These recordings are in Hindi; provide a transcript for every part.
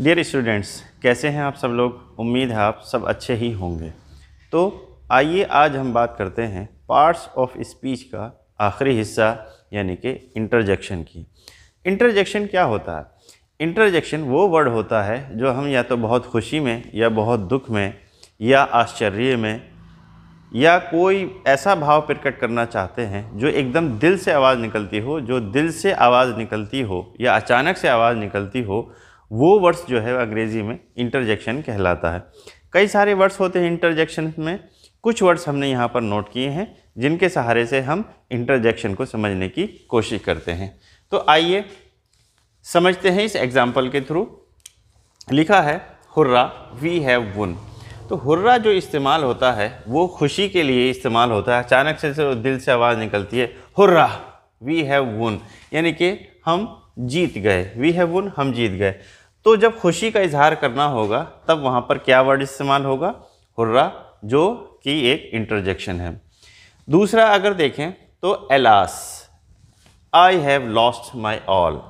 डियर स्टूडेंट्स कैसे हैं आप सब लोग? उम्मीद है आप सब अच्छे ही होंगे। तो आइए आज हम बात करते हैं पार्ट्स ऑफ़ स्पीच का आखिरी हिस्सा, यानी कि इंटरजेक्शन की। इंटरजेक्शन क्या होता है? इंटरजेक्शन वो वर्ड होता है जो हम या तो बहुत खुशी में, या बहुत दुख में, या आश्चर्य में, या कोई ऐसा भाव प्रकट करना चाहते हैं जो एकदम दिल से आवाज़ निकलती हो, जो दिल से आवाज़ निकलती हो, या अचानक से आवाज़ निकलती हो वो वर्ड्स जो है अंग्रेज़ी में इंटरजेक्शन कहलाता है। कई सारे वर्ड्स होते हैं इंटरजेक्शन में। कुछ वर्ड्स हमने यहाँ पर नोट किए हैं जिनके सहारे से हम इंटरजेक्शन को समझने की कोशिश करते हैं। तो आइए समझते हैं इस एग्ज़ाम्पल के थ्रू लिखा है हुर्रा वी हैव वन तो हुर्रा जो इस्तेमाल होता है वो खुशी के लिए इस्तेमाल होता है। अचानक से, दिल से आवाज़ निकलती है हुर्रा वी हैव वन यानी कि हम जीत गए। वी हैव वन हम जीत गए। तो जब खुशी का इजहार करना होगा, तब वहाँ पर क्या वर्ड इस्तेमाल होगा? हुर्रा, जो कि एक इंटरजेक्शन है। दूसरा अगर देखें तो alas I have lost my all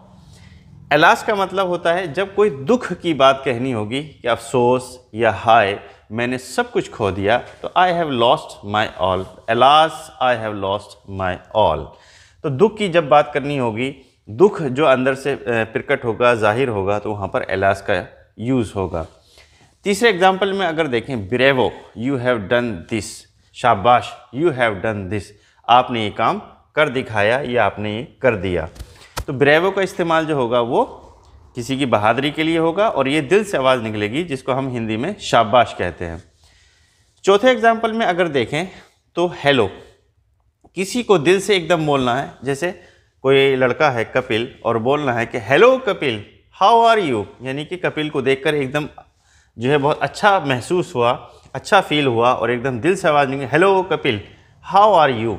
alas का मतलब होता है, जब कोई दुख की बात कहनी होगी, कि अफसोस या हाय, मैंने सब कुछ खो दिया तो I have lost my all alas I have lost my all तो दुख की जब बात करनी होगी दुख जो अंदर से प्रकट होगा, ज़ाहिर होगा तो वहाँ पर एलास का यूज़ होगा। तीसरे एग्ज़ाम्पल में अगर देखें, bravo you have done this शाबाश यू हैव डन दिस आपने ये काम कर दिखाया, या आपने ये कर दिया। तो ब्रेवो का इस्तेमाल जो होगा, वो किसी की बहादुरी के लिए होगा और ये दिल से आवाज़ निकलेगी, जिसको हम हिंदी में शाबाश कहते हैं। चौथे एग्ज़ाम्पल में अगर देखें तो हेलो, किसी को दिल से एकदम बोलना है, जैसे कोई लड़का है कपिल और बोलना है कि hello Kapil how are you यानी कि कपिल को देखकर एकदम जो है बहुत अच्छा महसूस हुआ अच्छा फील हुआ और एकदम दिल से आवाज़ निकली hello Kapil how are you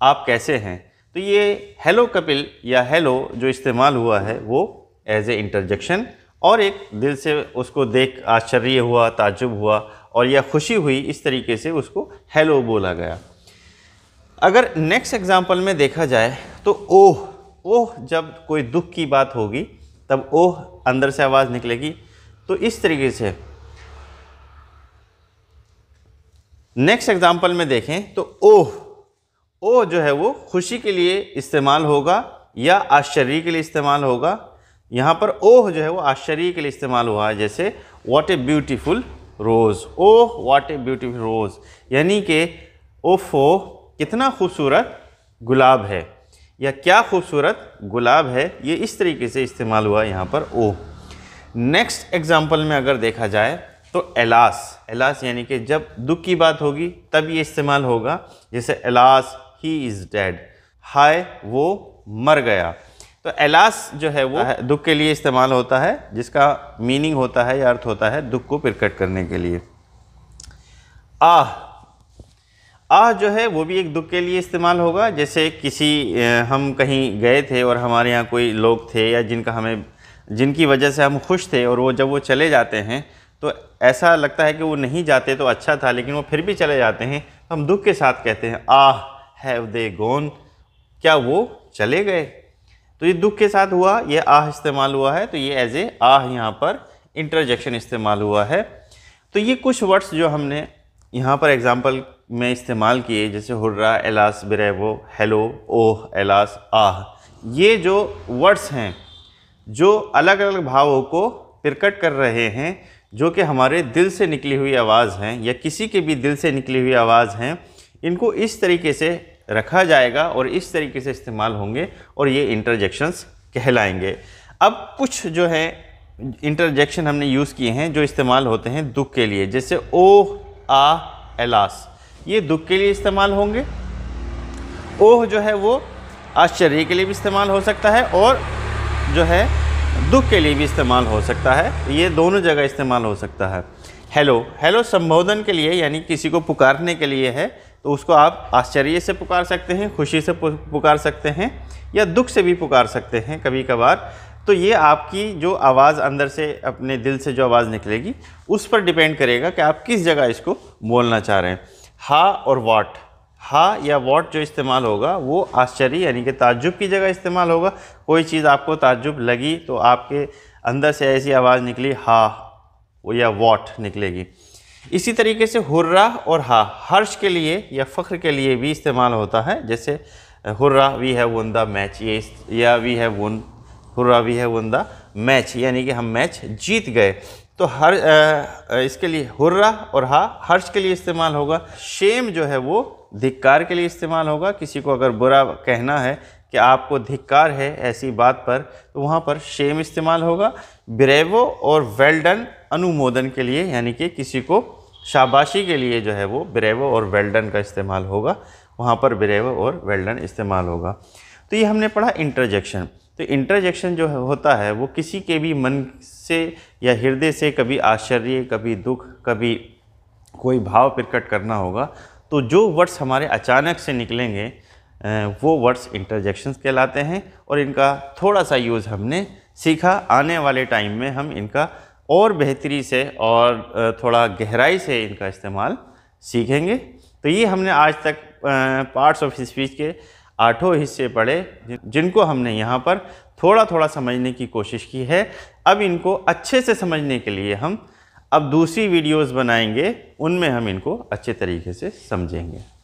आप कैसे हैं? तो ये हेलो कपिल या हेलो जो इस्तेमाल हुआ है, वो एज ए इंटरजेक्शन और एक दिल से उसको देख आश्चर्य हुआ ताजुब हुआ और या खुशी हुई, इस तरीके से उसको हेलो बोला गया। अगर नेक्स्ट एग्ज़ाम्पल में देखा जाए तो ओह ओह, जब कोई दुख की बात होगी, तब ओह अंदर से आवाज़ निकलेगी। तो इस तरीके से नेक्स्ट एग्ज़ाम्पल में देखें तो ओह ओह जो है वो खुशी के लिए इस्तेमाल होगा या आश्चर्य के लिए इस्तेमाल होगा। यहाँ पर ओह जो है वो आश्चर्य के लिए इस्तेमाल हुआ है, जैसे what a beautiful rose oh what a beautiful rose यानी कि, ओफो, कितना खूबसूरत गुलाब है। या क्या खूबसूरत गुलाब है, ये इस तरीके से इस्तेमाल हुआ यहाँ पर ओह नेक्स्ट एग्ज़ाम्पल में अगर देखा जाए तो एलास। एलास यानी कि जब दुख की बात होगी, तब ये इस्तेमाल होगा, जैसे एलास ही इज़ डेड हाय, वो मर गया। तो एलास जो है, वो दुख के लिए इस्तेमाल होता है, जिसका मीनिंग होता है या अर्थ होता है दुख को प्रकट करने के लिए। आह आह जो है, वो भी एक दुख के लिए इस्तेमाल होगा। जैसे किसी हम कहीं गए थे और हमारे यहाँ कोई लोग थे या जिनका हमें, जिनकी वजह से हम खुश थे और वो जब वो चले जाते हैं तो ऐसा लगता है कि वो नहीं जाते तो अच्छा था, लेकिन वो फिर भी चले जाते हैं। तो हम दुख के साथ कहते हैं, आह हैव दे गोन, क्या वो चले गए? तो ये दुख के साथ हुआ, ये आह इस्तेमाल हुआ है तो ये एज ए आह यहाँ पर इंटरजेक्शन इस्तेमाल हुआ है। तो ये कुछ वर्ड्स जो हमने यहाँ पर एग्ज़ाम्पल में इस्तेमाल किए, जैसे hurrah, alas bravo hello, oh, alas, ah. ये जो वर्ड्स हैं, जो अलग अलग भावों को प्रकट कर रहे हैं, जो कि हमारे दिल से निकली हुई आवाज़ हैं, या किसी के भी दिल से निकली हुई आवाज़ हैं, इनको इस तरीके से रखा जाएगा और इस तरीके से इस्तेमाल होंगे और ये इंटरजेक्शंस कहलाएँगे। अब कुछ जो है इंटरजेक्शन हमने यूज़ किए हैं, जो इस्तेमाल होते हैं दुख के लिए, जैसे ओह आ, एलास। ये दुख के लिए इस्तेमाल होंगे। ओह जो है वो आश्चर्य के लिए भी इस्तेमाल हो सकता है और जो है दुख के लिए भी इस्तेमाल हो सकता है। ये दोनों जगह इस्तेमाल हो सकता है। हेलो हेलो संबोधन के लिए यानी किसी को पुकारने के लिए है तो उसको आप आश्चर्य से पुकार सकते हैं, खुशी से पुकार सकते हैं या दुख से भी पुकार सकते हैं कभी कभार तो ये आपकी जो आवाज़ अंदर से, अपने दिल से जो आवाज़ निकलेगी, उस पर डिपेंड करेगा कि आप किस जगह इसको बोलना चाह रहे हैं। हा और वाट। हा या वॉट जो इस्तेमाल होगा, वो आश्चर्य यानी कि ताज्जुब की जगह इस्तेमाल होगा। कोई चीज़ आपको ताज्जुब लगी तो आपके अंदर से ऐसी आवाज़ निकली, हा या वॉट निकलेगी। इसी तरीके से हुर्रा और हा, हर्ष के लिए या फ़ख्र के लिए भी इस्तेमाल होता है। जैसे, hurrah, we have won the match, ये या we have won hurrah we have won the match यानी कि हम मैच जीत गए। तो हर आ, इसके लिए हुर्रा और हा हर्ष के लिए इस्तेमाल होगा। शेम जो है वो धिक्कार के लिए इस्तेमाल होगा। किसी को अगर बुरा कहना है कि आपको धिक्कार है ऐसी बात पर तो वहाँ पर शेम इस्तेमाल होगा। ब्रेवो और वेल्डन अनुमोदन के लिए यानी कि किसी को शाबाशी के लिए जो है वो ब्रेवो और वेल्डन का इस्तेमाल होगा। वहाँ पर ब्रेवो और वेल्डन इस्तेमाल होगा। तो ये हमने पढ़ा इंटरजेक्शन। तो इंटरजेक्शन जो होता है, वो किसी के भी मन से या हृदय से कभी आश्चर्य, कभी दुख, कभी कोई भाव प्रकट करना होगा तो जो वर्ड्स हमारे अचानक से निकलेंगे वो वर्ड्स इंटरजेक्शंस कहलाते हैं और इनका थोड़ा सा यूज़ हमने सीखा। आने वाले टाइम में हम इनका और बेहतरी से और थोड़ा गहराई से इनका इस्तेमाल सीखेंगे। तो ये हमने आज तक पार्ट्स ऑफ़ स्पीच के आठों हिस्से पढ़े जिनको हमने यहाँ पर थोड़ा थोड़ा समझने की कोशिश की है। अब इनको अच्छे से समझने के लिए हम, अब दूसरी वीडियोस बनाएँगे, उनमें हम इनको अच्छे तरीके से समझेंगे।